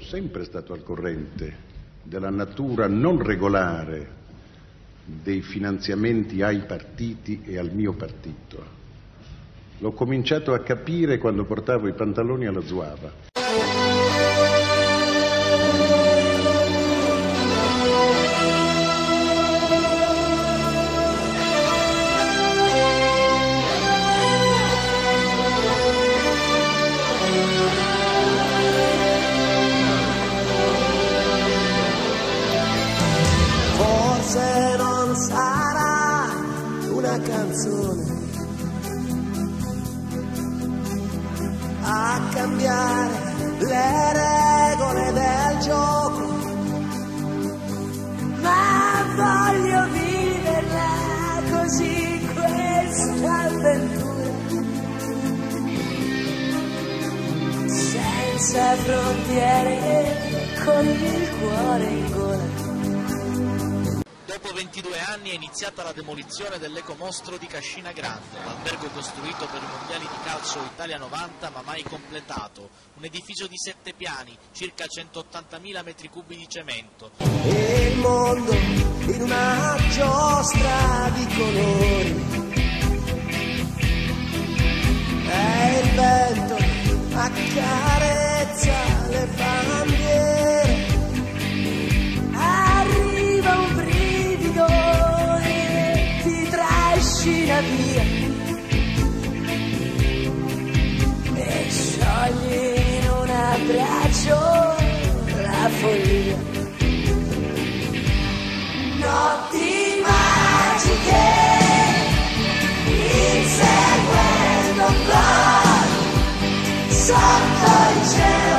sempre stato al corrente della natura non regolare dei finanziamenti ai partiti e al mio partito. L'ho cominciato a capire quando portavo i pantaloni alla zuava. Canzone. A cambiare le regole del gioco, ma voglio viverla così questa avventura, senza frontiere, con il cuore in gola. Dopo 22 anni è iniziata la demolizione dell'ecomostro di Cascina Grande, l'albergo costruito per i mondiali di calcio Italia 90 ma mai completato. Un edificio di sette piani, circa 180.000 metri cubi di cemento. il mondo in una giostra di colori. E il vento accarezza abbraccio la follia. Notti magiche inseguendo con sogni